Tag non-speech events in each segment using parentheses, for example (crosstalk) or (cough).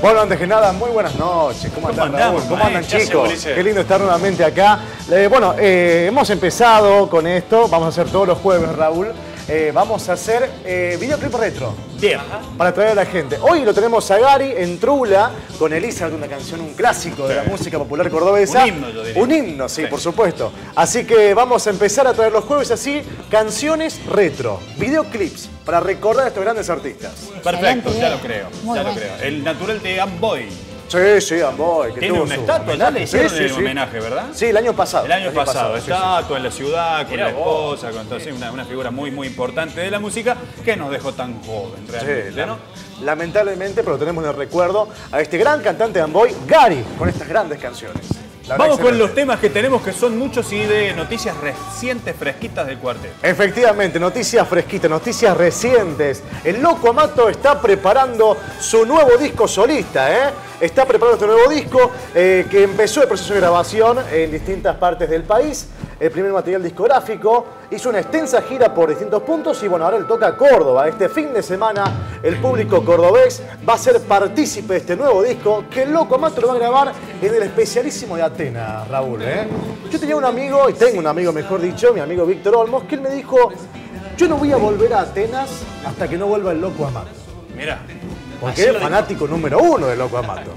Bueno, antes que nada, muy buenas noches. ¿Cómo, andan, Raúl? ¿Cómo andan, chicos? Qué lindo estar nuevamente acá. Eh, bueno, eh, hemos empezado con esto. Vamos a hacer todos los jueves, Raúl. Eh, vamos a hacer videoclip retro. Bien. Para traer a la gente. Hoy lo tenemos a Gary en Trula con Elisa, una canción, un clásico de la música popular cordobesa. Un himno, yo diría. Un himno, sí, por supuesto. Así que vamos a empezar a traer los jueves así, canciones retro, videoclips, para recordar a estos grandes artistas. Perfecto, ya lo creo. ya lo creo. El natural de Amboy. Sí, sí, Amboy. Que Tiene una estatua, ya le hicieron sí, homenaje, ¿verdad? Sí, el año pasado. El año, pasado, estatua en la ciudad, con la esposa, con todo, una, una, figura muy, muy importante de la música que nos dejó tan joven realmente, ¿no? Lamentablemente, pero tenemos en el recuerdo a este gran cantante de Amboy, Gary, con estas grandes canciones. Vamos con los temas que tenemos que son muchos y de noticias recientes, fresquitas del cuarteto. Efectivamente, noticias fresquitas, noticias recientes. El Loco Amato está preparando su nuevo disco solista, ¿eh? Está preparando este nuevo disco eh, que empezó el proceso de grabación en distintas partes del país el primer material discográfico, hizo una extensa gira por distintos puntos y bueno, ahora le toca Córdoba. Este fin de semana el público cordobés va a ser partícipe de este nuevo disco que el Loco Amato lo va a grabar en el especialísimo de Atenas, Raúl. ¿eh? Yo tenía un amigo, y tengo un amigo mejor dicho, mi amigo Víctor Olmos, que él me dijo, yo no voy a volver a Atenas hasta que no vuelva el Loco Amato. Mira. Porque es fanático número uno del Loco Amato.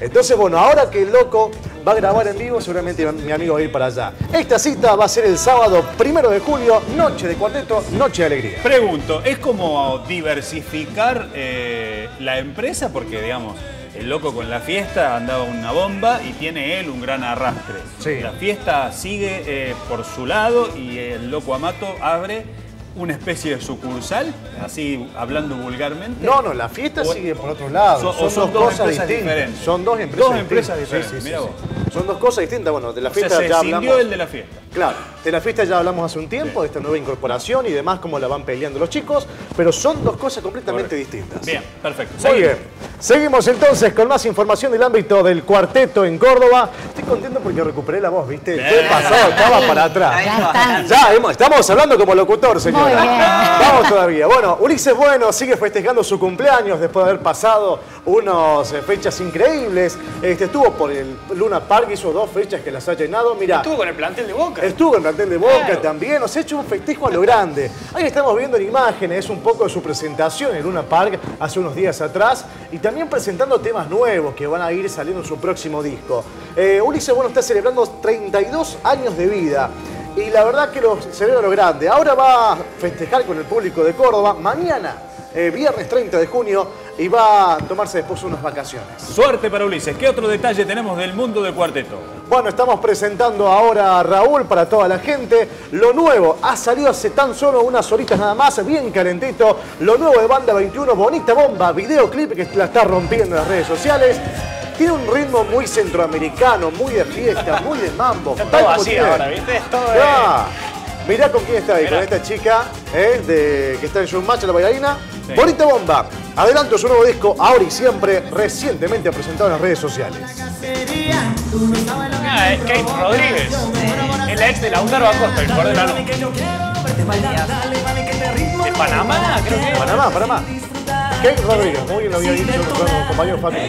Entonces, bueno, ahora que el loco va a grabar en vivo, seguramente mi amigo va a ir para allá. Esta cita va a ser el sábado primero de julio, noche de cuarteto, noche de alegría. Pregunto, ¿es como diversificar eh, la empresa? Porque, digamos, el loco con la fiesta andaba una bomba y tiene él un gran arrastre. Sí. La fiesta sigue eh, por su lado y el loco Amato abre una especie de sucursal, así hablando vulgarmente? No, no, la fiesta sigue por otro lado. son, dos, cosas distintas. Diferentes. Son dos empresas, dos empresas diferentes. Vos. Son dos cosas distintas. Bueno, de la fiesta o sea, se ya hablamos. el de la fiesta. Claro, de la fiesta ya hablamos hace un tiempo, de esta nueva incorporación y demás, cómo la van peleando los chicos, pero son dos cosas completamente distintas. Bien, perfecto. Muy bien. Seguimos entonces con más información del ámbito del cuarteto en Córdoba. Estoy contento porque recuperé la voz, ¿viste? ¿Qué pasó? Estaba para atrás. Ya, estamos hablando como locutor, señora. Vamos todavía. Bueno, Ulises Bueno sigue festejando su cumpleaños después de haber pasado unas eh, fechas increíbles. Este, estuvo por el Luna Park, hizo dos fechas que las ha llenado. Mira, estuvo con el plantel de Boca. Estuvo en el plantel de Boca también. Nos ha hecho un festejo a lo grande. Ahí estamos viendo en imágenes un poco de su presentación en Luna Park hace unos días atrás. Y también presentando temas nuevos que van a ir saliendo en su próximo disco. Eh, Ulises Bueno está celebrando 32 años de vida y la verdad que lo celebra lo grande. Ahora va a festejar con el público de Córdoba mañana, eh, viernes 30 de junio, y va a tomarse después unas vacaciones. Suerte para Ulises. ¿Qué otro detalle tenemos del mundo del cuarteto? Bueno, estamos presentando ahora a Raúl para toda la gente. Lo nuevo ha salido hace tan solo unas horitas nada más, bien calentito. Lo nuevo de Banda 21, bonita bomba, videoclip que la está rompiendo en las redes sociales. Tiene un ritmo muy centroamericano, muy de fiesta, muy de mambo. todo así ahora, ¿viste? Todo Mirá con quién está ahí, con esta chica ¿eh? de, que está en su match, la bailarina. Bonita bomba. Adelanto su nuevo disco, ahora y siempre, recientemente presentado en las redes sociales. Ah, es Kate Rodríguez. Es la ex de Lautaro Acosta, el jugador de la ¿De Panamá? Creo que Panamá, Panamá. Kate Rodríguez, muy bien lo había dicho nuestro compañero Fabio.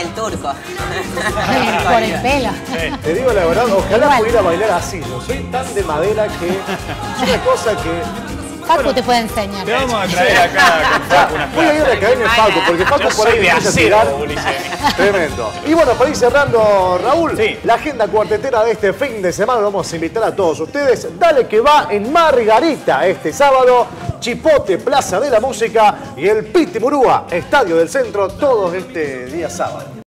Del turco. (laughs) Por el pelo. Te digo la verdad, ojalá pudiera bailar así. Yo soy tan de madera que es una cosa que Paco te puede enseñar. Te vamos a traer acá con Voy a ir a la academia de Paco, porque Paco por ahí empieza a tirar. (laughs) Tremendo. Y bueno, para ir cerrando, Raúl, sí. la agenda cuartetera de este fin de semana lo vamos a invitar a todos ustedes. Dale que va en Margarita este sábado. Chipote, Plaza de la Música y el Piti Murúa, Estadio del Centro, todos este día sábado.